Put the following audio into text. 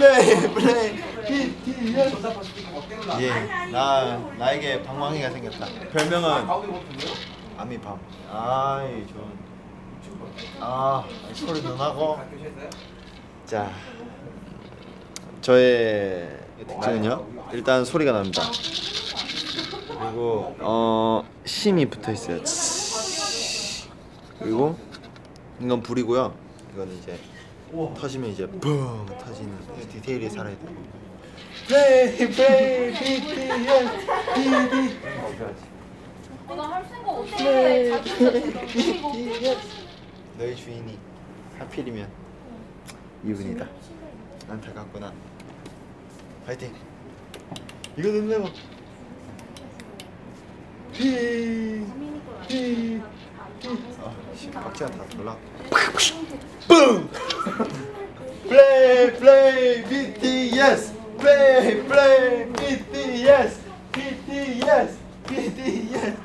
플레이 플레이. BTS 예 나 나에게 방망이가 생겼다. 별명은 아미밤. 아이 좋은. 아 소리 도 나고. 자 저의 특징은요? 일단 소리가 납니다. 그리고 어 심이 붙어 있어요. 그리고 이건 불이고요. 이거는 이제 터지면 이제 붕 터지는 디테일이 살아야 돼 플레이 플레이 BTS BTS 나할 생각 대답 이거 너희 주인이 하필이면 이분이다. 안타깝구나. 파이팅. 이거 눈내봐. 피. 피. 아, 씨, 박지가 다 돌라. 뿡. 플레이 플레이 BTS. 플레이 플레이 BTS. BTS. BTS.